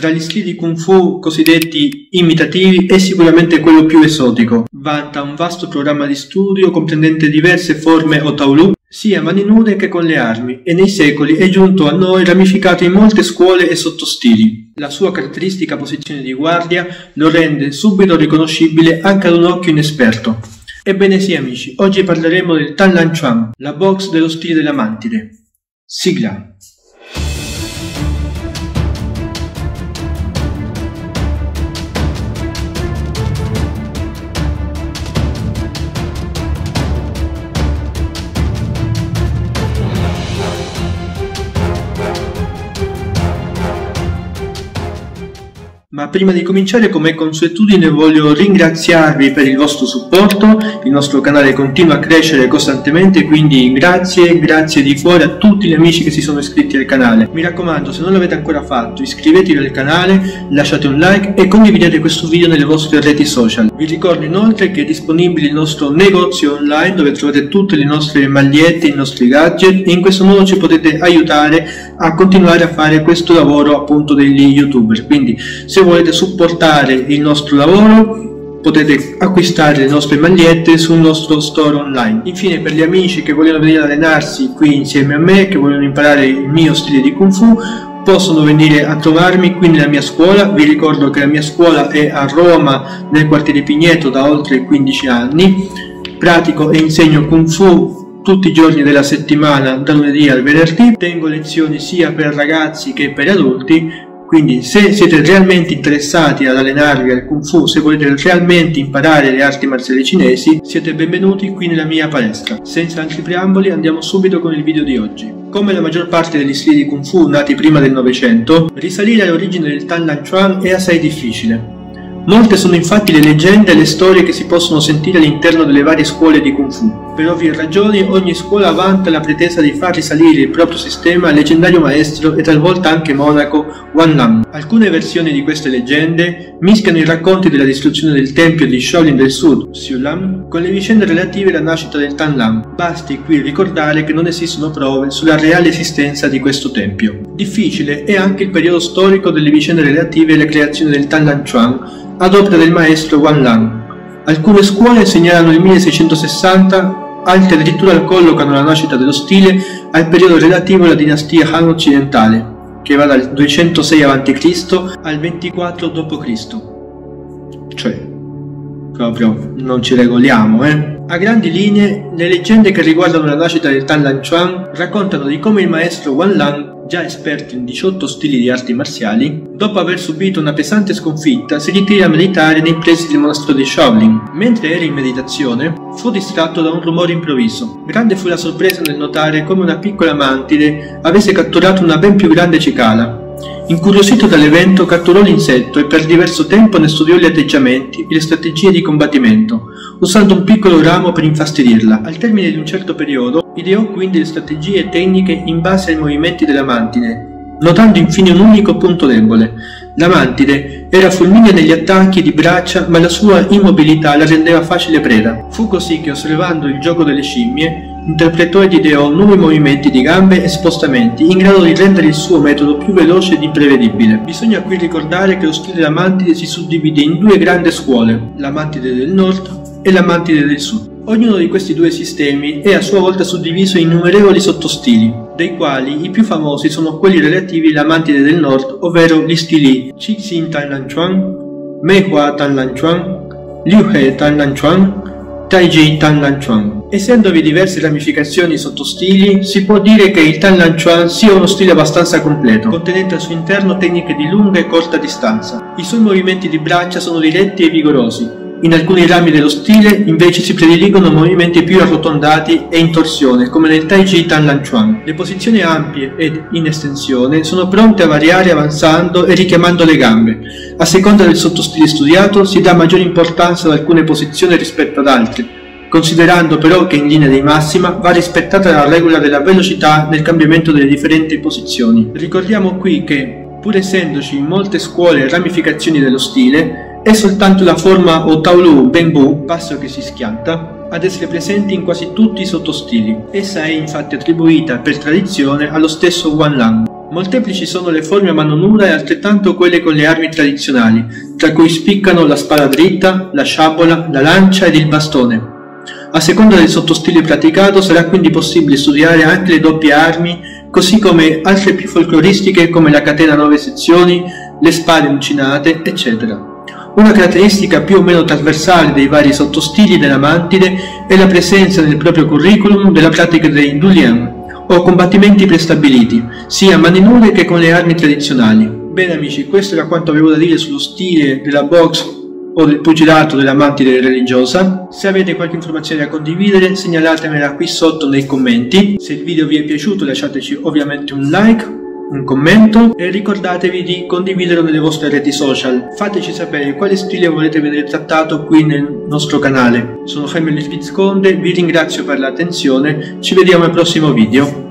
Tra gli stili kung fu cosiddetti imitativi è sicuramente quello più esotico. Vanta un vasto programma di studio comprendente diverse forme o taolu, sia mani nude che con le armi, e nei secoli è giunto a noi ramificato in molte scuole e sottostili. La sua caratteristica posizione di guardia lo rende subito riconoscibile anche ad un occhio inesperto. Ebbene sì amici, oggi parleremo del Tan Lan Chuan, la box dello stile della mantide. Sigla. Prima di cominciare, come consuetudine, voglio ringraziarvi per il vostro supporto. Il nostro canale continua a crescere costantemente, quindi grazie, grazie di cuore a tutti gli amici che si sono iscritti al canale. Mi raccomando, se non l'avete ancora fatto, iscrivetevi al canale, lasciate un like e condividete questo video nelle vostre reti social. Vi ricordo inoltre che è disponibile il nostro negozio online dove trovate tutte le nostre magliette, i nostri gadget e in questo modo ci potete aiutare a continuare a fare questo lavoro appunto degli youtuber. Quindi se volete supportare il nostro lavoro potete acquistare le nostre magliette sul nostro store online. Infine per gli amici che vogliono venire ad allenarsi qui insieme a me, che vogliono imparare il mio stile di Kung Fu, possono venire a trovarmi qui nella mia scuola. Vi ricordo che la mia scuola è a Roma nel quartiere Pigneto da oltre 15 anni. Pratico e insegno Kung Fu tutti i giorni della settimana, da lunedì al venerdì. Tengo lezioni sia per ragazzi che per adulti quindi se siete realmente interessati ad allenarvi al Kung Fu, se volete realmente imparare le arti marziali cinesi, siete benvenuti qui nella mia palestra. Senza altri preamboli andiamo subito con il video di oggi. Come la maggior parte degli stili di Kung Fu nati prima del Novecento, risalire all'origine del Tan Lan Chuan è assai difficile. Molte sono infatti le leggende e le storie che si possono sentire all'interno delle varie scuole di Kung Fu. Per ovvie ragioni ogni scuola vanta la pretesa di far risalire il proprio sistema al leggendario maestro e talvolta anche monaco Wan Lam. Alcune versioni di queste leggende mischiano i racconti della distruzione del tempio di Shaolin del Sud, Siu Lam, con le vicende relative alla nascita del Tan Lam. Basti qui ricordare che non esistono prove sulla reale esistenza di questo tempio. Difficile è anche il periodo storico delle vicende relative alla creazione del Tan Lan Chuan ad opera del maestro Wan Lang. Alcune scuole segnalano il 1660, altre addirittura collocano la nascita dello stile al periodo relativo alla dinastia Han occidentale, che va dal 206 a.C. al 24 d.C. Cioè, proprio non ci regoliamo, eh? A grandi linee, le leggende che riguardano la nascita del Tan Lan Chuan raccontano di come il maestro Wan Lang già esperto in 18 stili di arti marziali, dopo aver subito una pesante sconfitta si ritira a meditare nei pressi del monastero di Shaolin. Mentre era in meditazione, fu distratto da un rumore improvviso. Grande fu la sorpresa nel notare come una piccola mantide avesse catturato una ben più grande cicala. Incuriosito dall'evento, catturò l'insetto e per diverso tempo ne studiò gli atteggiamenti e le strategie di combattimento, usando un piccolo ramo per infastidirla. Al termine di un certo periodo, ideò quindi le strategie e tecniche in base ai movimenti della mantide, notando infine un unico punto debole. La mantide era fulminea negli attacchi di braccia, ma la sua immobilità la rendeva facile preda. Fu così che, osservando il gioco delle scimmie, interpretò ed ideò nuovi movimenti di gambe e spostamenti in grado di rendere il suo metodo più veloce ed imprevedibile. Bisogna qui ricordare che lo stile della mantide si suddivide in due grandi scuole, la mantide del nord e la mantide del sud. Ognuno di questi due sistemi è a sua volta suddiviso in innumerevoli sottostili, dei quali i più famosi sono quelli relativi alla mantide del nord, ovvero gli stili Qixin Tan Lan Chuan, Mei Hua Tan Lan Chuan, Liu He Tan Lan Chuan, Taiji Tan Lan Chuan. Essendovi diverse ramificazioni sottostili, si può dire che il Tan Lan Chuan sia uno stile abbastanza completo, contenente al suo interno tecniche di lunga e corta distanza. I suoi movimenti di braccia sono diretti e vigorosi, in alcuni rami dello stile invece si prediligono movimenti più arrotondati e in torsione, come nel Tai Chi Tan Lan Chuan. Le posizioni ampie ed in estensione sono pronte a variare avanzando e richiamando le gambe. A seconda del sottostile studiato si dà maggiore importanza ad alcune posizioni rispetto ad altre, considerando però che in linea di massima va rispettata la regola della velocità nel cambiamento delle differenti posizioni. Ricordiamo qui che, pur essendoci in molte scuole ramificazioni dello stile, è soltanto la forma o taolu benbu, passo che si schianta, ad essere presente in quasi tutti i sottostili. Essa è infatti attribuita per tradizione allo stesso Wan Lang. Molteplici sono le forme a mano nuda e altrettanto quelle con le armi tradizionali, tra cui spiccano la spada dritta, la sciabola, la lancia ed il bastone. A seconda del sottostile praticato sarà quindi possibile studiare anche le doppie armi, così come altre più folcloristiche come la catena a nove sezioni, le spade uncinate, eccetera. Una caratteristica più o meno trasversale dei vari sottostili della mantide è la presenza nel proprio curriculum della pratica dei Dulian, o combattimenti prestabiliti, sia a mani nude che con le armi tradizionali. Bene amici, questo era quanto avevo da dire sullo stile della box o del pugilato della mantide religiosa. Se avete qualche informazione da condividere segnalatemela qui sotto nei commenti. Se il video vi è piaciuto lasciateci ovviamente un like, un commento e ricordatevi di condividerlo nelle vostre reti social. Fateci sapere quale stile volete vedere trattato qui nel nostro canale. Sono Jaime Vizconde, vi ringrazio per l'attenzione, ci vediamo al prossimo video.